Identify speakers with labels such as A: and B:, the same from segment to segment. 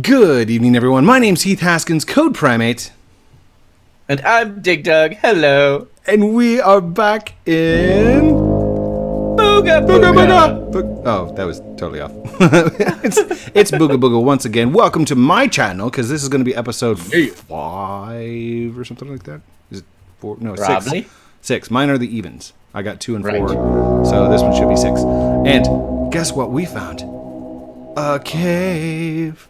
A: Good evening, everyone. My name's Heath Haskins, CodePrime8,
B: And I'm Dig Dug. Hello.
A: and we are back in.
B: Booga
A: Booga
B: booga.
A: Booga! Bo- oh, that was totally off. it's, it's Booga Booga once again. Welcome to my channel, because this is going to be episode five or something like that. Is it four? No,
B: Probably.
A: six. Six. Mine are the evens. I got two and
B: Right.
A: four. So this one should be six. And guess what we found? A cave.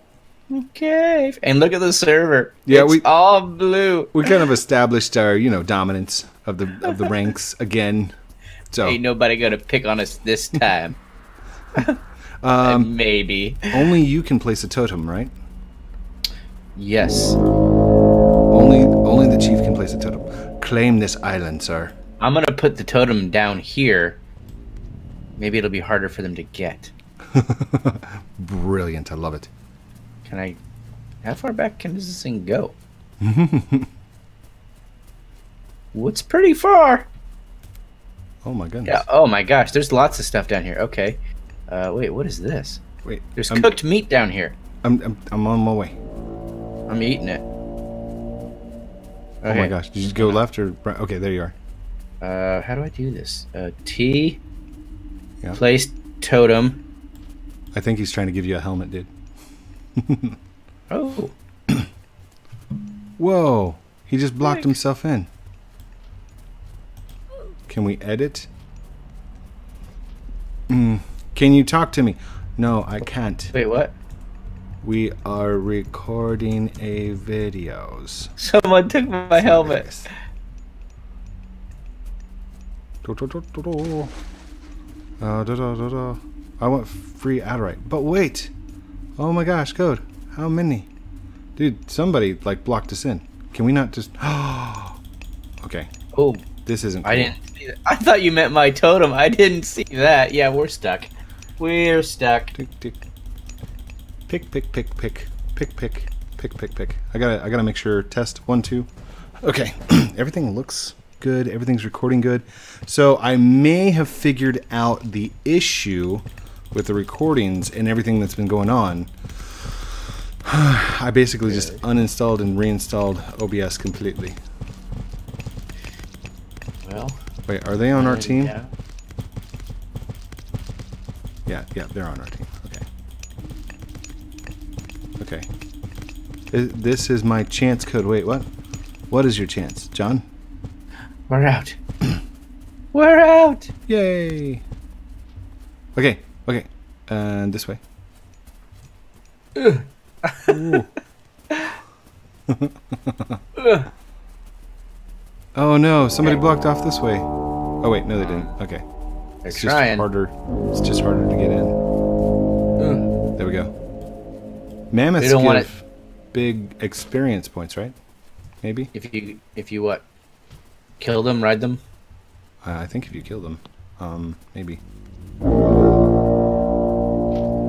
B: Okay. And look at the server.
A: Yeah,
B: it's
A: we-
B: all blue.
A: we kind of established our you know dominance of the of the ranks again so
B: Ain't nobody gonna pick on us this time.
A: um,
B: Maybe.
A: only you can place a totem right
B: Yes.
A: only only the chief can place a totem claim this island sir
B: I'm gonna put the totem down here. Maybe it'll be harder for them to get.
A: brilliant i love it
B: Can I? How far back can this thing go? What's pretty far?
A: oh my goodness
B: Yeah. Oh my gosh. There's lots of stuff down here. Okay. Uh, wait. What is this?
A: wait
B: There's
A: I'm,
B: cooked meat down here.
A: I'm, I'm, I'm on my way
B: I'm eating it.
A: oh my gosh did you go left or right okay there you are
B: Uh, how do I do this? Uh, T.
A: Yeah.
B: Place totem.
A: i think he's trying to give you a helmet dude
B: Oh.
A: whoa he just blocked
B: Frick.
A: himself in can we edit mm. can you talk to me no i can't
B: Wait, what?
A: We are recording a videos.
B: Someone took my helmet.
A: Uh. I want free Adurite. But wait! Oh my gosh, code. How many? Dude, somebody like blocked us in. Can we not just Oh. Okay.
B: Oh,
A: This isn't
B: I didn't see that. I thought you meant my totem. I didn't see that. Yeah, we're stuck. We're stuck.
A: Tick tick. Pick pick pick pick. Pick pick. Pick pick pick. I gotta I gotta make sure test one, two. Okay. Everything looks good. Everything's recording good. So I may have figured out the issue with the recordings and everything that's been going on. I basically just uninstalled and reinstalled OBS completely.
B: Well,
A: Wait, are they on our team?
B: go.
A: Yeah, yeah, they're on our team. Okay. Okay. This is my chance code. Wait, what? What is your chance, John?
B: We're out. we're out.
A: Yay! Okay, okay. And this way. Oh no, somebody blocked off this way. Oh wait, no they didn't. Okay.
B: They're
A: It's just harder. It's just harder to get in.
B: Ugh.
A: There we go. Mammoths
B: They don't
A: give big experience points, right? Maybe.
B: If you if you what? Kill them, ride them.
A: Uh, I think if you kill them, um, maybe.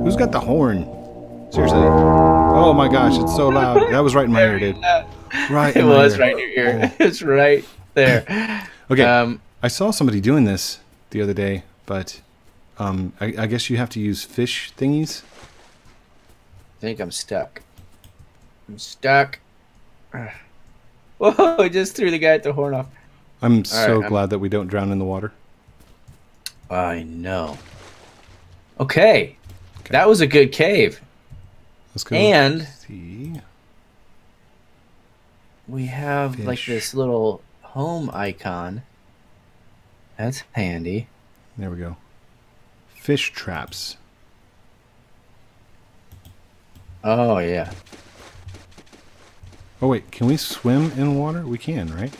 A: Who's got the horn? Seriously. Oh my gosh, it's so loud. That was right in my ear, dude. Right.
B: It was
A: ear.
B: right in your ear. It's right there.
A: Okay.
B: Um,
A: I saw somebody doing this the other day, but um, I, I guess you have to use fish thingies.
B: I think I'm stuck. I'm stuck. Whoa! I just threw the guy at the horn off.
A: I'm so
B: I'm-
A: glad that we don't drown in the water.
B: I know. Okay. That was a good cave.
A: Let's go.
B: And
A: see.
B: we have like this little home icon. That's handy.
A: There we go. Fish traps.
B: Oh yeah.
A: Oh wait, can we swim in water? We can, right?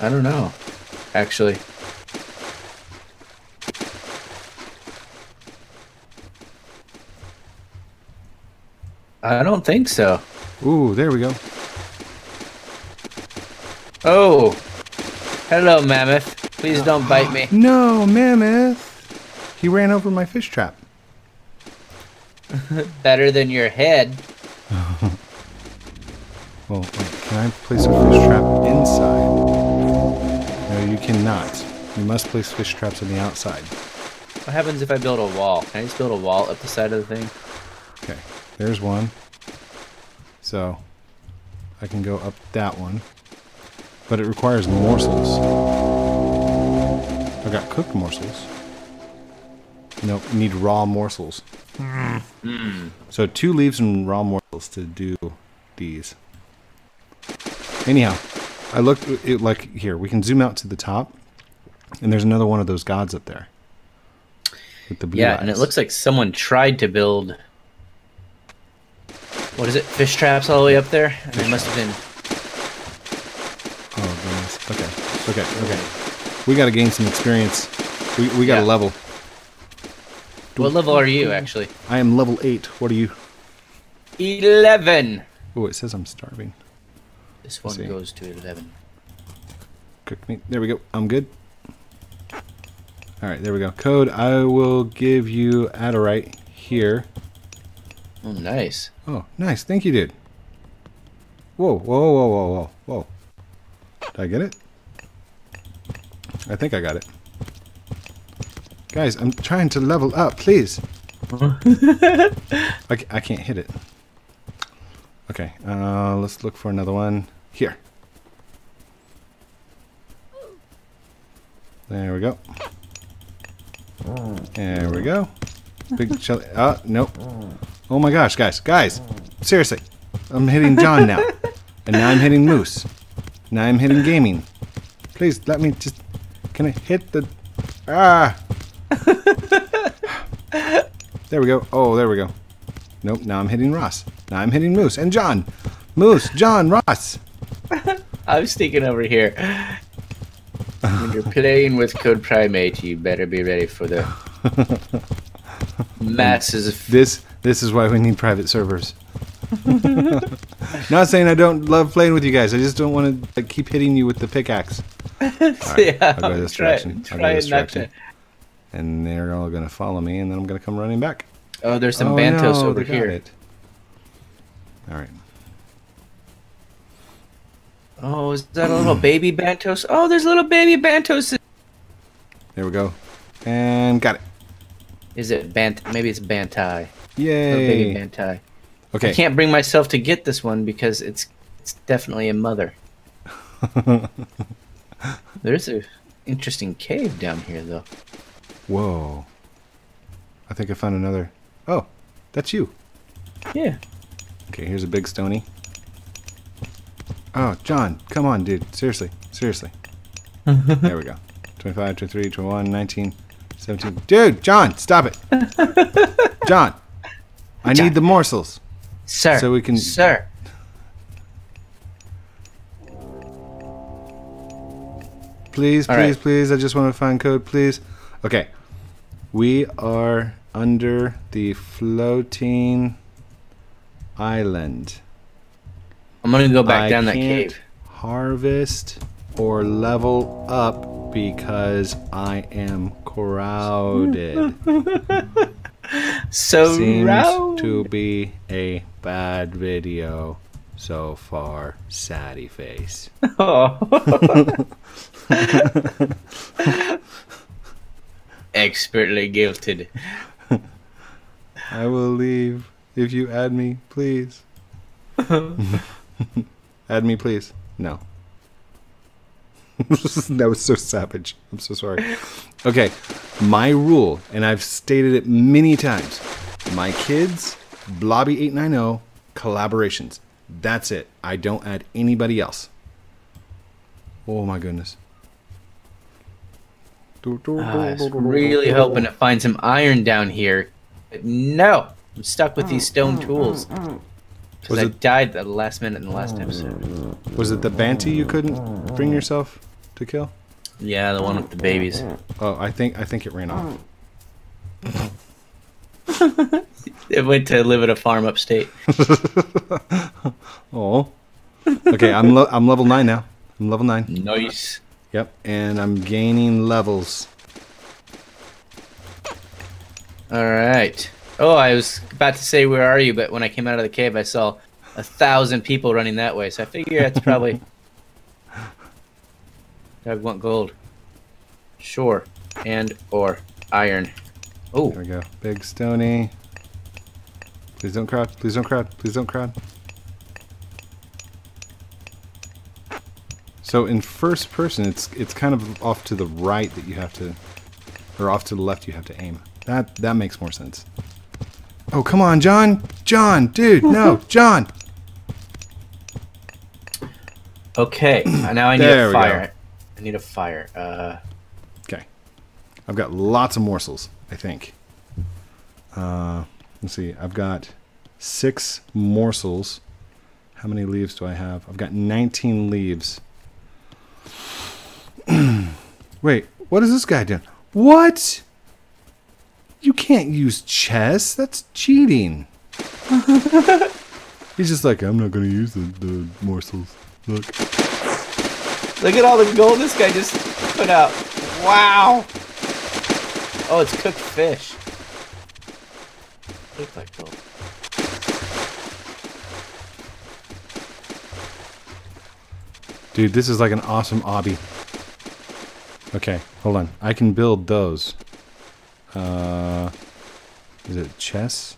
B: I don't know. Actually. I don't think so.
A: Ooh, there we go.
B: Oh. Hello, mammoth. Please don't bite me.
A: No, mammoth. He ran over my fish trap.
B: Better than your head.
A: Well, wait, can I place a fish trap inside? No, you cannot. You must place fish traps on the outside.
B: What happens if I build a wall? Can I just build a wall up the side of the thing?
A: Okay. There's one. So I can go up that one. But it requires morsels. I got cooked morsels. Nope, you need raw morsels. Hmm. So two leaves and raw morsels to do these. Anyhow, I looked it like here. We can zoom out to the top, and there's another one of those gods up there. With the blue
B: Yeah, and it looks like someone tried to build. What is it? Fish traps all the way up there, and they must have been.
A: Oh goodness. Okay. Okay. Okay. We got to gain some experience. We we got to
B: Yeah.
A: level.
B: What level are you actually?
A: I am level eight. What are you?
B: Eleven.
A: Oh, it says I'm starving.
B: This one goes to eleven.
A: Cooked meat. There we go. I'm good. All right. There we go. Code. I will give you Adurite here.
B: Oh, nice.
A: Oh, nice. Thank you, dude. Whoa, whoa, whoa, whoa, whoa, whoa. Did I get it? I think I got it. Guys, I'm trying to level up, please. I, I can't hit it. Okay, uh, let's look for another one. Here. There we go. There we go. Big shell. Uh, nope. Oh my gosh, guys, guys. Seriously. I'm hitting John now. and now I'm hitting Moose. Now I'm hitting Gaming. Please, let me just... Can I hit the... Ah! there we go. Oh, there we go. Nope, now I'm hitting Ross. Now I'm hitting Moose. And John! Moose, John, Ross!
B: I'm thinking over here. When you're playing with CodePrime8, you better be ready for the masses of.
A: This this is why we need private servers. Not saying I don't love playing with you guys. I just don't want to like, keep hitting you with the pickaxe.
B: yeah,
A: I'll go this
B: try,
A: direction. I'll go this direction.
B: to.
A: And they're all going to follow me, and then I'm going to come running back.
B: Oh, there's some
A: oh,
B: Bantos
A: no,
B: over here.
A: It. All right.
B: Oh, is that a little baby Bantos? Oh, there's a little baby Bantos.
A: There we go. And got it.
B: Is it Bant? Maybe it's Bantai. Little baby Bantai.
A: Okay.
B: I can't bring myself to get this one because it's it's definitely a mother. There's a interesting cave down here though.
A: Whoa. I think I found another. Oh, that's you.
B: Yeah.
A: Okay, here's a big stony. Oh, John, come on, dude. Seriously. Seriously. there we go. 25, 23, 21, 19, 17. Dude, John, stop it. John, I
B: John.
A: need the morsels.
B: Sir.
A: So we can-
B: Sir.
A: Please, please,
B: right.
A: please. I just want to find code, please. Okay. We are under the floating island.
B: I'm gonna go back
A: I
B: down that cave.
A: Harvest or level up because I am crowded.
B: So
A: Seems
B: round.
A: to be a bad video so far. Saddy face. Oh.
B: Expertly guilted.
A: I will leave if you add me, please. add me, please. No. that was so savage. I'm so sorry. Okay, my rule, and I've stated it many times my kids, Blobby890, collaborations. That's it. I don't add anybody else. Oh my goodness.
B: Ah, I was really hoping to find some iron down here. But no, I'm stuck with these stone mm, mm, tools.
A: Mm, was
B: Because I
A: it-
B: died at the last minute in the last episode.
A: Was it the Banty you couldn't bring yourself to kill?
B: Yeah, the one with the babies.
A: Oh, I think I think it ran off.
B: It went to live at a farm upstate.
A: Oh. Okay, I'm lo- I'm level nine now. I'm level nine.
B: Nice.
A: Yep, and I'm gaining levels.
B: All right. Oh, I was about to say where are you, but when I came out of the cave, I saw a thousand people running that way. So I figure that's probably. Doug want gold. Sure, and or iron. Oh,
A: There we go. Big stony. Please don't crowd. Please don't crowd. Please don't crowd. So in first person, it's it's kind of off to the right that you have to, or off to the left you have to aim. That that makes more sense. Oh come on, John! John, dude, no, John!
B: Okay, uh, now I need
A: There
B: a
A: we
B: fire. I need a fire. Uh,
A: Okay, I've got lots of morsels. I think. Uh, let's see. I've got six morsels. How many leaves do I have? I've got 19 leaves. Wait, what is this guy doing? What? You can't use chess. That's cheating. He's just like, I'm not going to use the, the morsels. Look.
B: Look at all the gold this guy just put out. Wow. Oh, it's cooked fish. Look like gold.
A: Dude, this is like an awesome obby. Okay, hold on. I can build those. Uh, is it chess?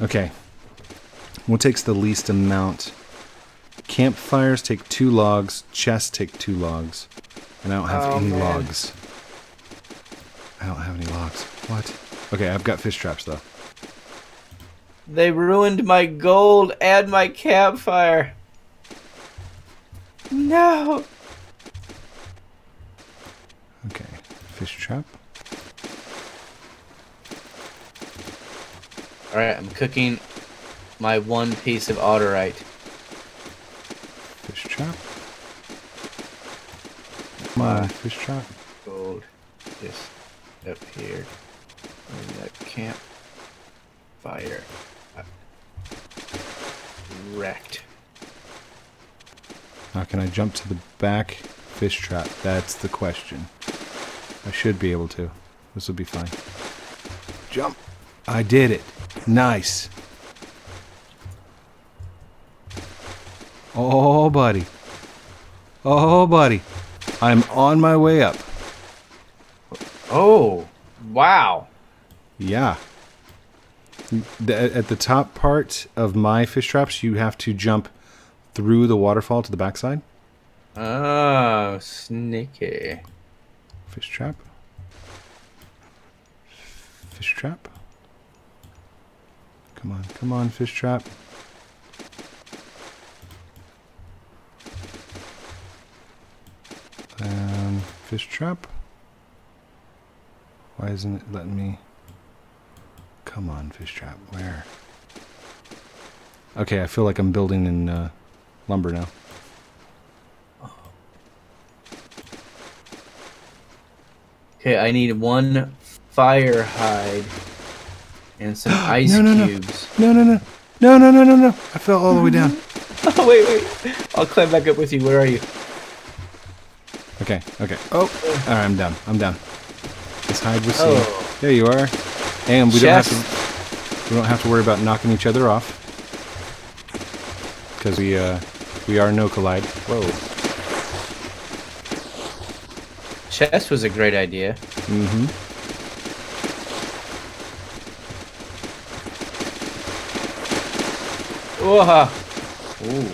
A: Okay. What takes the least amount? Campfires take two logs. Chess take two logs. And I don't have
B: Oh,
A: any
B: man.
A: logs. I don't have any logs. What? Okay, I've got fish traps though.
B: They ruined my gold and my campfire. No.
A: Okay, fish trap.
B: All right, I'm cooking my one piece of Adurite.
A: Fish trap. My fish trap.
B: Gold just appeared in the camp fire. Wrecked.
A: How can I jump to the back fish trap? That's the question. I should be able to. This will be fine. Jump. I did it. Nice. Oh, buddy. Oh, buddy. I'm on my way up.
B: Oh, wow.
A: Yeah. At the top part of my fish traps, you have to jump through the waterfall to the backside.
B: Oh, sneaky.
A: Fish trap. Fish trap. Come on, come on, fish trap. And fish trap. Why isn't it letting me? Come on, fish trap. Where? Okay, I feel like I'm building in uh, lumber now.
B: Okay, I need one fire hide and some ice
A: No, no, no.
B: cubes.
A: No, no, no, no, no, no, no, no! I fell all the way down.
B: Oh, wait, wait. I'll climb back up with you. Where are you?
A: Okay, okay. Oh, all right, I'm down. I'm down. This hide was seen.
B: Oh.
A: There you are. And we
B: Chest.
A: don't have to. We don't have to worry about knocking each other off. Because we uh, we are no collide. Whoa.
B: Chest was a great idea.
A: Mm-hmm.
B: Whoa. Ooh.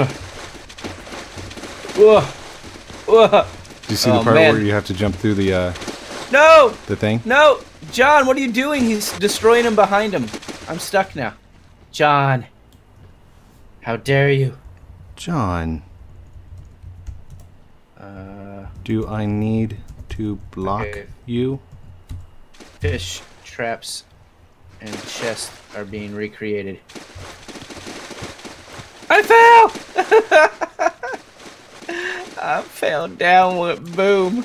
B: Ugh. Whoa. Whoa.
A: Do you see
B: Oh,
A: the part
B: man.
A: where you have to jump through the uh,
B: No!
A: the thing?
B: No! John, what are you doing? He's destroying him behind him. I'm stuck now. John. How dare you?
A: John,
B: Uh,
A: do I need to block
B: Okay.
A: you?
B: fish traps and chest are being recreated. I fell! I fell down with boom.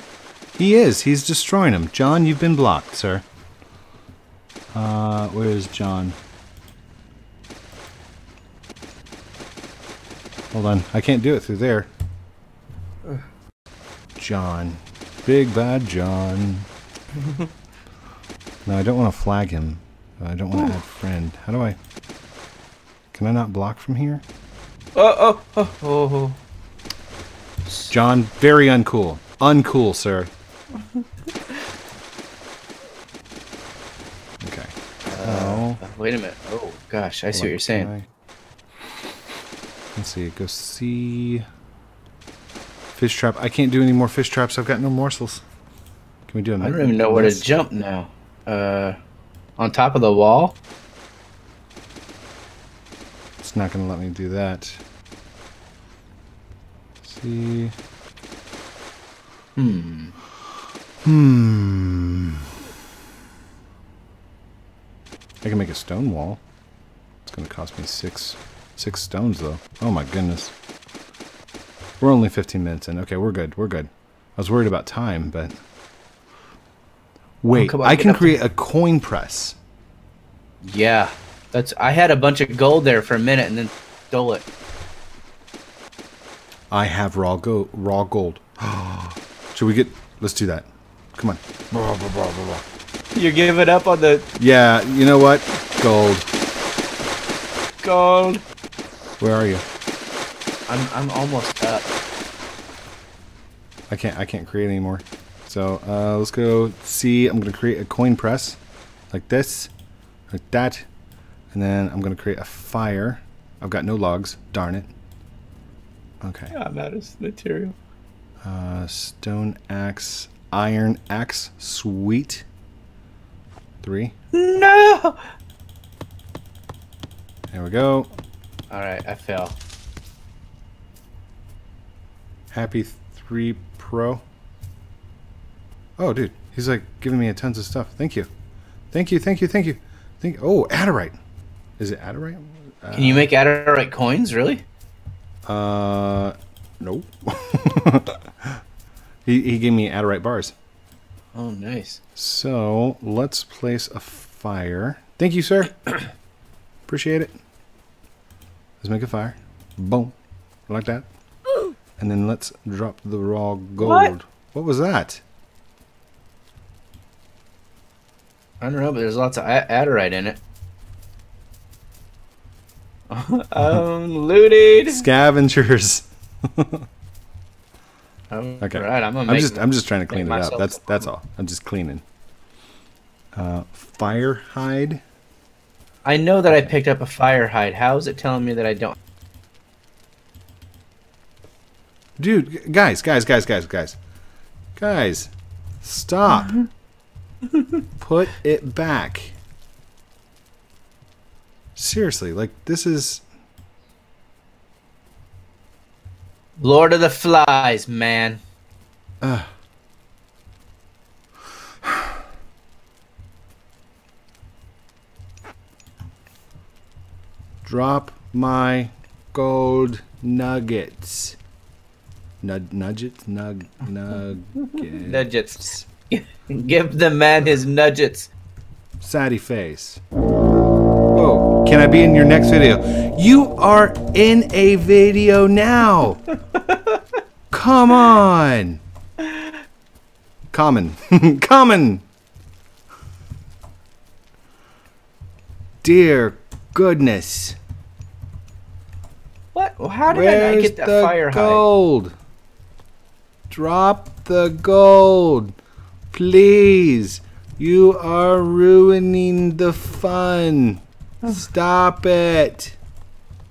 A: He is. He's destroying him. John, you've been blocked, sir. Uh, where is John? Hold on. I can't do it through there. John. Big bad John. no, I don't want to flag him. I don't want to add friend. How do I... Can I not block from here?
B: Oh, oh, oh, oh.
A: John, very uncool. Uncool, sir. Okay.
B: Oh, wait a minute. Oh gosh, I see what you're saying.
A: I- Let's see. Go see. Fish trap. I can't do any more fish traps. I've got no morsels. Can we do another?
B: I don't even know where to jump now. Uh, on top of the wall.
A: It's not going to let me do that. See.
B: Hmm.
A: Hmm. I can make a stone wall. It's going to cost me six six stones though. Oh my goodness. We're only 15 minutes in. Okay, we're good. We're good. I was worried about time, but wait,
B: come on,
A: I can
B: up there.
A: create a coin press.
B: Yeah, that's. I had a bunch of gold there for a minute and then stole it.
A: I have raw go raw gold. Should we get? Let's do that. Come on.
B: You're giving up on the
A: Yeah, you know what? Gold.
B: gold.
A: Where are you?
B: I'm I'm almost up.
A: I can't I can't create anymore. So uh, let's go see. I'm gonna create a coin press, like this, like that, and then I'm gonna create a fire. I've got no logs. Darn it. Okay.
B: I'm out material.
A: Uh, stone axe, iron axe. Sweet. Three.
B: No.
A: There we go.
B: All right, I fell.
A: Happy three pro. Oh, dude, he's like giving me a tons of stuff. Thank you, thank you, thank you, thank you. Thank. Oh, Adorite. Is it Adderite?
B: Can you make Adorite coins? Really?
A: Uh, nope. he he gave me Adurite bars.
B: Oh, nice.
A: So let's place a fire. Thank you, sir. Appreciate it. Let's make a fire. Boom, like that. And then let's drop the raw gold.
B: What?
A: what was that?
B: I don't know, but there's lots of a- Adurite in it. I'm looted.
A: Scavengers. Okay.
B: Right, I'm
A: I'm just I'm just trying to clean it up. That's that's all. I'm just cleaning. Uh, fire hide.
B: I know that I picked up a fire hide. How is it telling me that I don't?
A: Dude, guys, guys, guys, guys, guys. Guys, stop. Put it back. Seriously, like this is
B: Lord of the Flies, man.
A: uh Drop my gold nuggets. Nud nudgets? Nug nuggets.
B: Nudgets. Give the man his nudgets.
A: Saddy face. Can I be in your next video? You are in a video now. Come on. Common. Common. Dear goodness.
B: What? How did I not get that
A: the
B: fire
A: gold? Drop the gold. Please. You are ruining the fun. Oh. Stop it.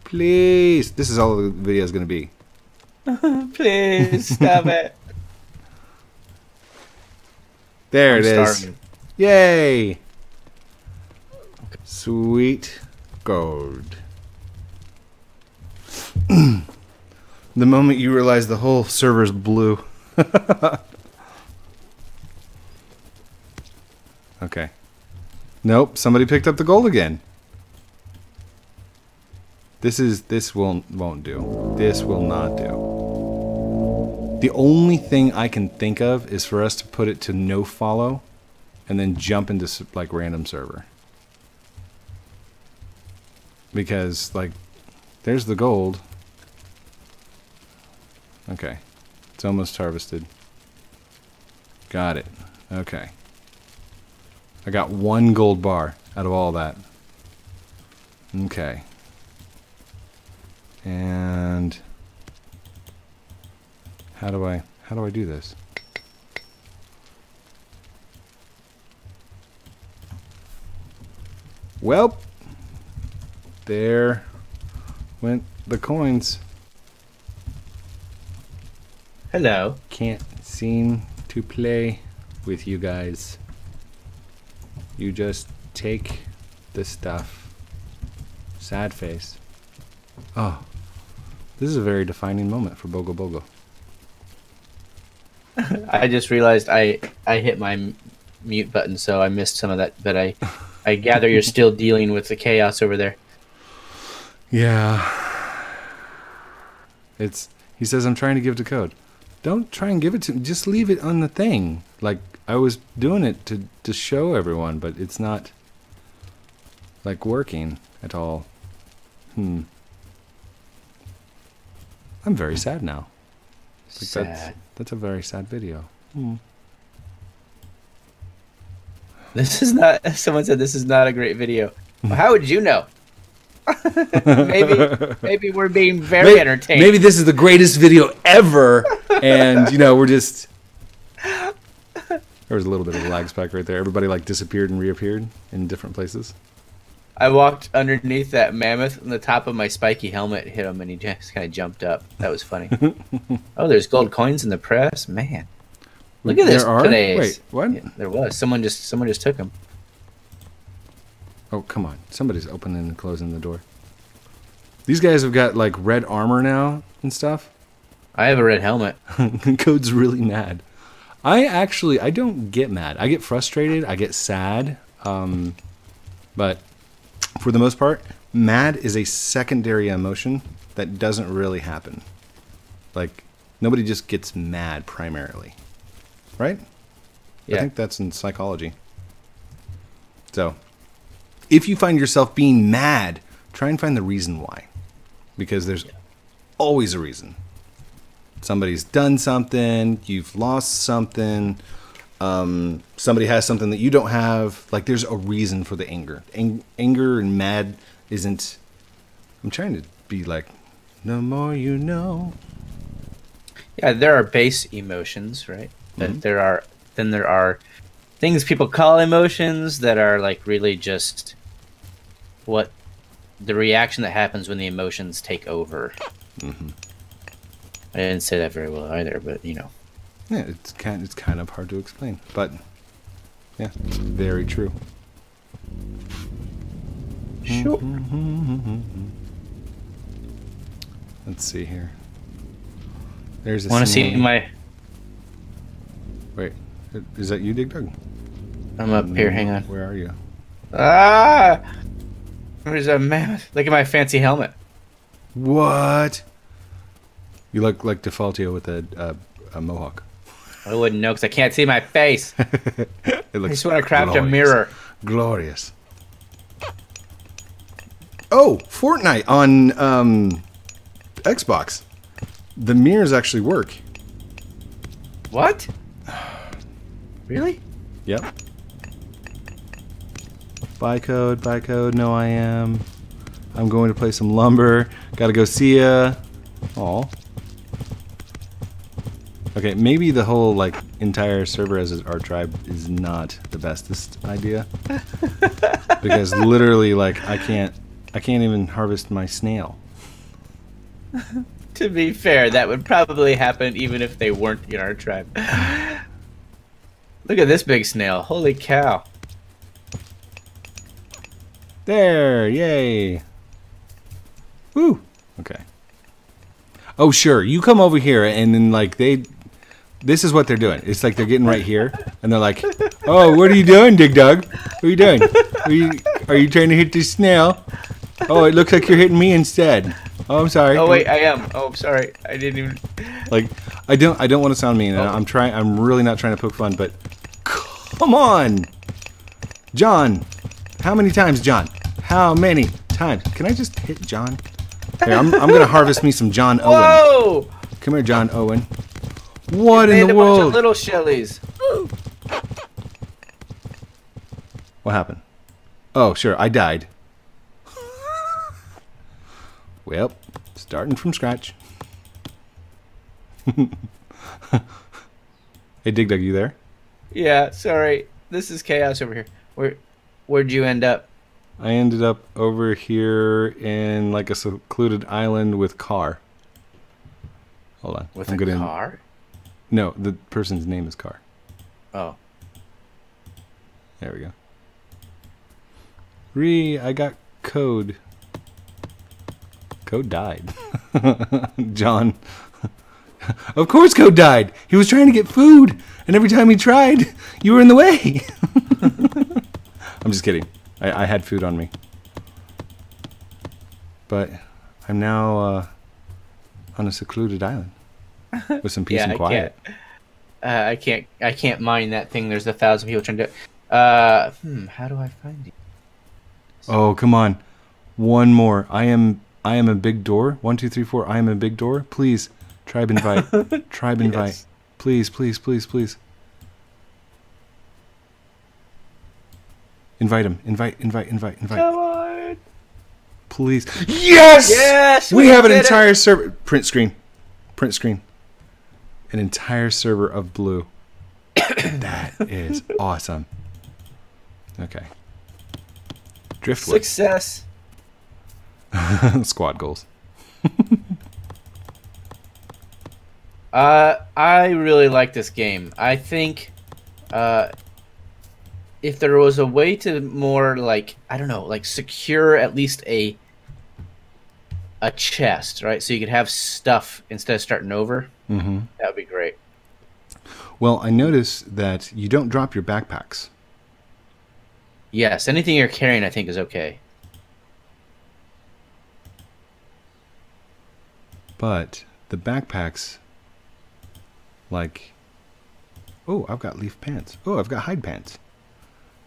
A: Please. This is all the video is going to be.
B: Please stop it.
A: There
B: I'm
A: it is.
B: starving.
A: Yay. Sweet gold. the moment you realize the whole server's blue. okay. Nope, somebody picked up the gold again. This is this will won't do. This will not do. The only thing I can think of is for us to put it to no follow and then jump into like random server. Because like there's the gold. Okay. It's almost harvested. Got it. Okay. I got one gold bar out of all that. Okay. And how do I how do I do this? Well, There went the coins.
B: Hello.
A: Can't seem to play with you guys. You just take the stuff. Sad face. Oh, this is a very defining moment for Booga Booga.
B: I just realized I I hit my mute button, so I missed some of that. But I I gather you're still dealing with the chaos over there.
A: Yeah. It's he says I'm trying to give the code. Don't try and give it to me. just leave it on the thing. Like I was doing it to to show everyone, but it's not like working at all. Hmm. I'm very sad now. Like that's
B: Sad.
A: that's a very sad video. Hmm.
B: This is not. Someone said this is not a great video. Well, how would you know? maybe maybe we're being very
A: May-
B: entertained.
A: Maybe this is the greatest video ever, and you know we're just. There was a little bit of a lag spike right there. Everybody like disappeared and reappeared in different places.
B: I walked underneath that mammoth, and the top of my spiky helmet hit him, and he just kind of jumped up. That was funny. oh, there's gold coins in the press, man. Look at this
A: There are? Wait, what?
B: Yeah, there was someone just someone just took them.
A: Oh come on! Somebody's opening and closing the door. These guys have got like red armor now and stuff.
B: I have a red helmet.
A: Code's really mad. I actually I don't get mad. I get frustrated. I get sad. Um, but for the most part, mad is a secondary emotion that doesn't really happen. Like nobody just gets mad primarily, right?
B: Yeah.
A: I think that's in psychology. So, if you find yourself being mad, try and find the reason why. Because there's always a reason. Somebody's done something, you've lost something, um, somebody has something that you don't have. Like, there's a reason for the anger. Ang- anger and mad isn't. I'm trying to be like, the more you know.
B: Yeah, there are base emotions, right? But
A: Mm-hmm.
B: there are then there are things people call emotions that are like really just what the reaction that happens when the emotions take over.
A: Mm-hmm.
B: I didn't say that very well either, but you know.
A: Yeah, it's kind it's kind of hard to explain, but yeah, it's very true.
B: Sure.
A: Let's see here. There's a
B: Want to see my?
A: Wait, is that you, Dig Dug?
B: I'm up here. Hang on.
A: Where are you?
B: Ah, there's a mammoth. Look at my fancy helmet.
A: What? You look like Defaultio with a a, a mohawk.
B: I wouldn't know because I can't see my face.
A: It
B: I just want to craft a mirror.
A: Glorious. Oh, Fortnite on um, Xbox. The mirrors actually work.
B: What? Really?
A: Yep. Buy code, buy code, no I am. I'm going to play some lumber. Gotta go see ya. Aw. Okay, maybe the whole like entire server as our tribe is not the bestest idea. because literally like I can't I can't even harvest my snail.
B: To be fair, that would probably happen even if they weren't in our tribe. Look at this big snail. Holy cow.
A: There, yay. Woo. Okay. Oh sure, you come over here and then like they this is what they're doing. It's like they're getting right here and they're like, "Oh, what are you doing, Dig Dug? What are you doing? Are you are you trying to hit this snail? Oh, it looks like you're hitting me instead. Oh, I'm sorry.
B: Oh wait, I am. Oh, sorry. I didn't even.
A: Like I don't I don't want to sound mean. and oh. I'm trying I'm really not trying to poke fun, but come on. John. How many times, John? How many times? Can I just hit John? Here, I'm, I'm gonna harvest me some John Owen.
B: Whoa!
A: Come here, John Owen. What in the
B: a bunch of
A: world?
B: little shellies.
A: What happened? Oh, sure, I died. well, starting from scratch. hey, Dig Dug, you there?
B: Yeah, sorry. This is chaos over here. Where, where'd you end up?
A: I ended up over here in like a secluded island with Car. Hold on.
B: With
A: I'm
B: a
A: gonna-
B: car?
A: No, the person's name is Car.
B: Oh.
A: There we go. Re, I got code. Code died. John. of course, Code died. He was trying to get food, and every time he tried, you were in the way. I'm just kidding. I, I had food on me. But I'm now uh, on a secluded island with some peace
B: yeah,
A: and
B: I
A: quiet.
B: can't. Uh, I can't. I can't mine that thing. There's a thousand people trying to. Uh, hmm. How do I find you?
A: Oh, come on. One more. I am I am a big door. One, two, three, four. I am a big door. Please. Tribe invite. Tribe invite.
B: Yes.
A: Please, please, please, please. Invite him. Invite, invite, invite, invite.
B: Come on.
A: Please. Yes!
B: Yes,
A: We,
B: we
A: have an entire server. Print screen. Print screen. An entire server of blue. that is awesome. Okay. Driftwood.
B: Success.
A: Squad goals.
B: Uh, I really like this game. I think, uh, if there was a way to more like I don't know, like secure at least a a chest, right? So you could have stuff instead of starting over.
A: Mm-hmm.
B: That would be great.
A: Well, I notice that you don't drop your backpacks.
B: Yes, anything you're carrying, I think, is okay.
A: But the backpacks, like, oh, I've got leaf pants. Oh, I've got hide pants.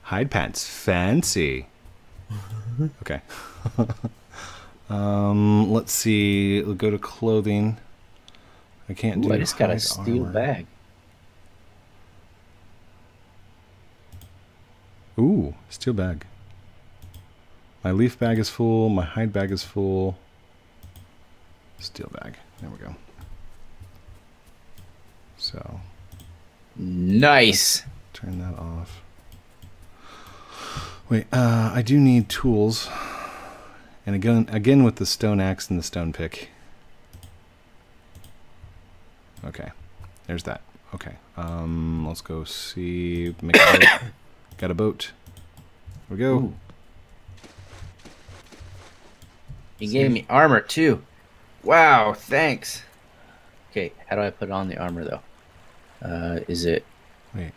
A: Hide pants, fancy. okay. um, let's see. We'll go to clothing. I can't
B: Ooh,
A: do.
B: I just got a steel
A: armor.
B: bag.
A: Ooh, steel bag. My leaf bag is full. My hide bag is full. Steel bag. There we go. So
B: Nice.
A: turn that off. Wait, uh, I do need tools. And again, again with the stone axe and the stone pick. Okay, there's that. Okay, um, let's go see. Make a boat. Got a boat. Here we go.
B: Ooh. You gave me armor too. Wow, thanks. Okay, how do I put on the armor though? Uh, is it
A: Wait,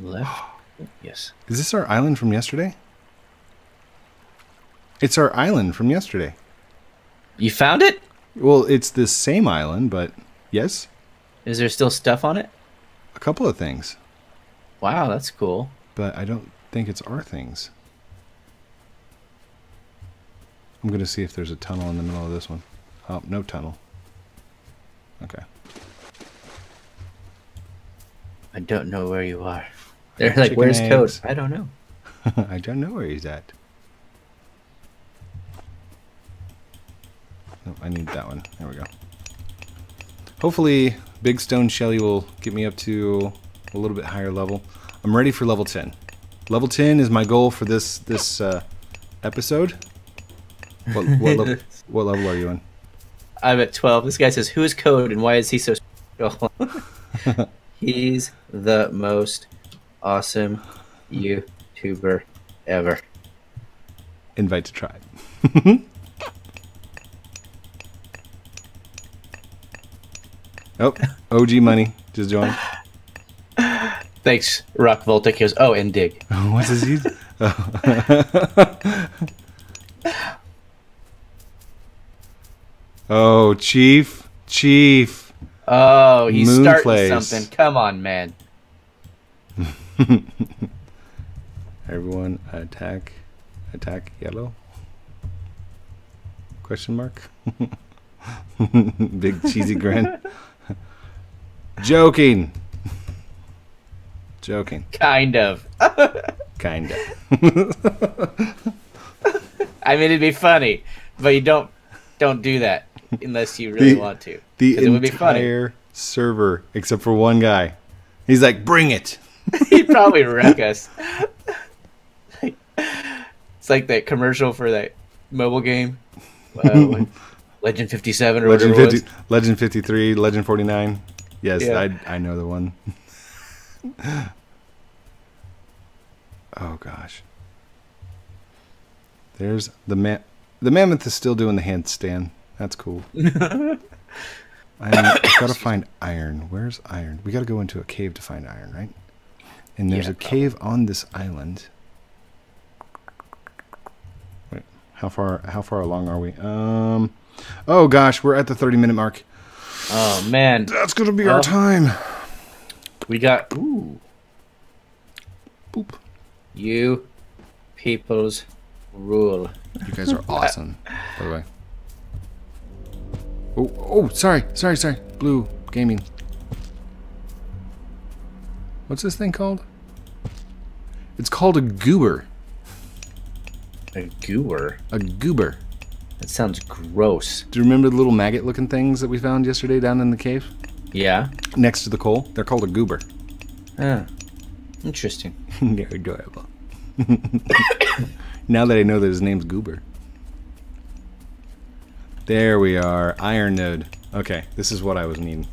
B: left? yes.
A: is this our island from yesterday? It's our island from yesterday.
B: You found it?
A: Well, it's the same island, but yes,
B: Is there still stuff on it?
A: a couple of things.
B: Wow, that's cool.
A: but I don't think it's our things. I'm gonna see if there's a tunnel in the middle of this one. Oh, no tunnel. Okay.
B: I don't know where you are. They're
A: Chicken
B: like, where's Code? I don't know.
A: I don't know where he's at. No, I need that one. There we go. Hopefully, Big Stone Shelly will get me up to a little bit higher level. I'm ready for level 10. Level 10 is my goal for this this uh, episode. What, what, level, what level are you on?
B: I'm at 12. This guy says, who is Code and why is he so special? He's the most awesome YouTuber ever.
A: Invite to tribe. oh, OG money just joined.
B: Thanks, Rock Voltic. He goes, oh, and Dig.
A: What's his use? Oh. oh, Chief, Chief.
B: Oh, he's
A: Moon
B: starting
A: plays.
B: something. Come on, man.
A: Everyone attack, attack yellow. Question mark. Big cheesy grin. Joking. Joking.
B: Kind of.
A: Kinda.
B: I mean, it'd be funny, but you don't don't do that unless you really
A: The-
B: want to.
A: The
B: 'Cause it would be funny.
A: entire server, except for one guy. He's like, bring it.
B: He'd probably wreck us. It's like that commercial for that mobile game, uh, Legend Fifty Seven or
A: Legend
B: whatever it
A: 50, Legend 53, Legend 49. Yes,
B: Yeah.
A: I I know the one. oh gosh. There's the man. The mammoth is still doing the handstand. That's cool. I gotta find iron. Where's iron? We gotta go into a cave to find iron, right? And there's
B: Yeah,
A: a cave on this island. Wait, how far? How far along are we? Um. Oh gosh, we're at the 30 minute mark.
B: Was. Oh man,
A: That's gonna be our
B: Oh.
A: time.
B: we got ooh
A: Boop.
B: you people's rule.
A: You guys are awesome, by the way. Oh, oh, sorry, sorry, sorry. Blue gaming. What's this thing called? It's called a goober.
B: A goober.
A: A goober.
B: That sounds gross.
A: Do you remember the little maggot-looking things that we found yesterday down in the cave
B: Yeah.
A: next to the coal? They're called a goober.
B: Ah, interesting.
A: They're adorable. now that I know that his name's Goober. There we are. Iron node. Okay, this is what I was needing.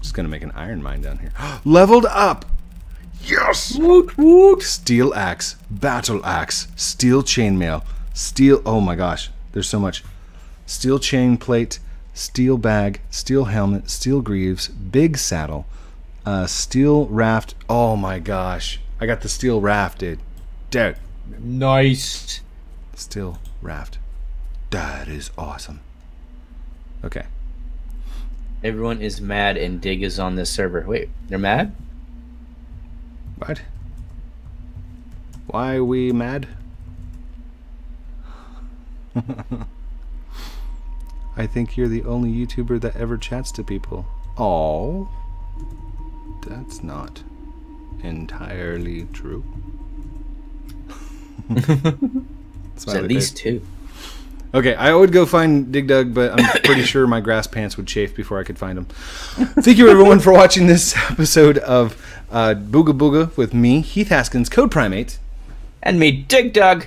A: Just gonna make an iron mine down here. Leveled up! Yes!
B: Woot woot.
A: Steel axe, battle axe, steel chainmail, steel. Oh my gosh, there's so much. Steel chain plate, steel bag, steel helmet, steel greaves, big saddle, uh, steel raft. Oh my gosh, I got the steel raft, dude. Dude,
B: Nice.
A: steel raft. That is awesome. Okay.
B: Everyone is mad and Dig is on this server. Wait, they're mad?
A: What? Why are we mad? I think you're the only YouTuber that ever chats to people. Oh, that's not entirely true.
B: It's at least two.
A: Okay, I would go find Dig Dug, but I'm pretty sure my grass pants would chafe before I could find him. Thank you, everyone, for watching this episode of uh, Booga Booga with me, Heath Haskins, CodePrime8.
B: And me, Dig Dug.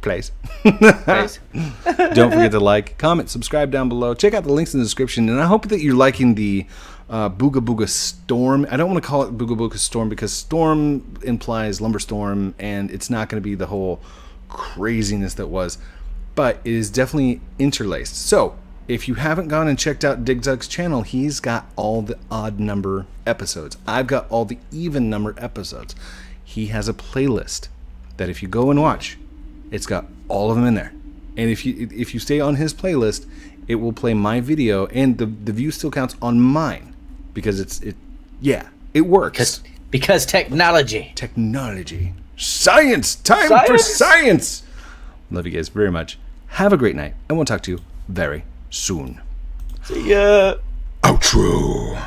A: Plays.
B: Guys.
A: Don't forget to like, comment, subscribe down below. Check out the links in the description. And I hope that you're liking the uh, Booga Booga Storm. I don't want to call it Booga Booga Storm because Storm implies Lumber Storm, and it's not going to be the whole craziness that was. But it is definitely interlaced. So if you haven't gone and checked out Dig Dug's channel, he's got all the odd number episodes. I've got all the even number episodes. He has a playlist that if you go and watch, it's got all of them in there. And if you if you stay on his playlist, it will play my video, and the the view still counts on mine because it's it. Yeah, it works.
B: Because, because technology.
A: Technology, science, time for
B: Science!
A: science. Love you guys very much. Have a great night, and we'll talk to you very soon.
B: See ya.
A: Outro.